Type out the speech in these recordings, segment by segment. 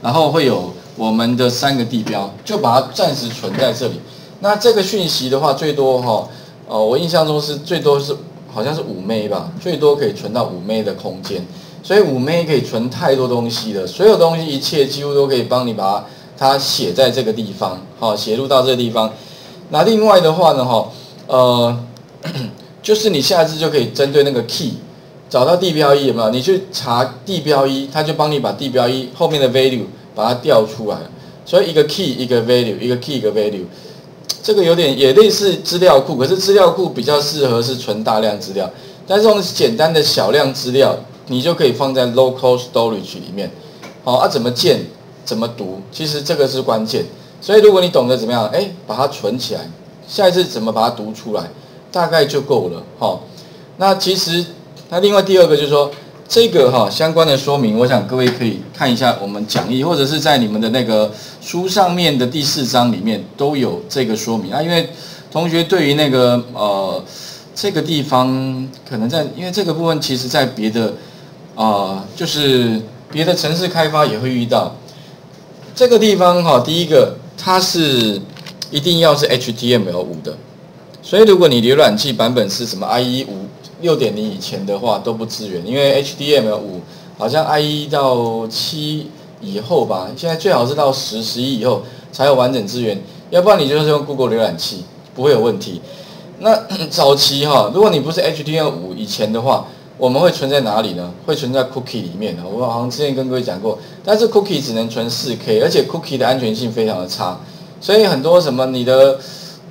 然后会有我们的三个地标，就把它暂时存在这里。那这个讯息的话，最多哈，呃，我印象中是最多是好像是五 M 吧，最多可以存到五 M 的空间。所以五 M 可以存太多东西了，所有东西一切几乎都可以帮你把它写在这个地方，好，写入到这个地方。那另外的话呢，哈，呃，就是你下次就可以针对那个 key。找到地标一有没有？你去查地标一，它就帮你把地标一后面的 value 把它调出来。所以一个 key 一个 value，一个 key 一个 value，这个有点也类似资料库，可是资料库比较适合是存大量资料。但是这种简单的小量资料，你就可以放在 local storage 里面。好啊，怎么建？怎么读？其实这个是关键。所以如果你懂得怎么样，哎，把它存起来，下一次怎么把它读出来，大概就够了。好，那其实。那另外第二个就是说，这个哈相关的说明，我想各位可以看一下我们讲义，或者是在你们的那个书上面的第四章里面都有这个说明啊。因为同学对于那个呃这个地方，可能在因为这个部分，其实在别的啊就是别的城市开发也会遇到这个地方哈。第一个，它是一定要是 HTML 五的，所以如果你浏览器版本是什么 IE 五。六点零以前的话都不支援，因为 HTML 五好像 IE 到七以后吧，现在最好是到十、十一以后才有完整资源，要不然你就是用 Google 浏览器不会有问题。那 早期哈，如果你不是 HTML 五以前的话，我们会存在哪里呢？会存在 Cookie 里面的。我好像之前跟各位讲过，但是 Cookie 只能存四 K，而且 Cookie 的安全性非常的差，所以很多什么你的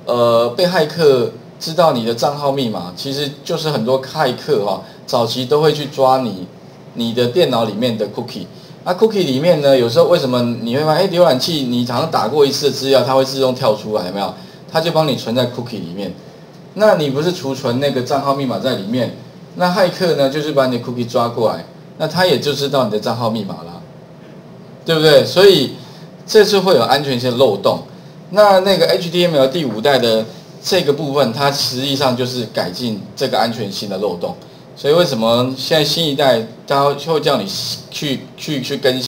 呃被骇客。知道你的账号密码，其实就是很多骇客哈，早期都会去抓你你的电脑里面的 cookie。那 cookie 里面呢，有时候为什么你会发现，哎，浏览器你好像打过一次资料，它会自动跳出来，有没有？它就帮你存在 cookie 里面。那你不是储存那个账号密码在里面？那骇客呢，就是把你的 cookie 抓过来，那他也就知道你的账号密码了，对不对？所以这次会有安全性漏洞。那那个 HTML 第五代的。这个部分它实际上就是改进这个安全性的漏洞，所以为什么现在新一代它会叫你去去去更新？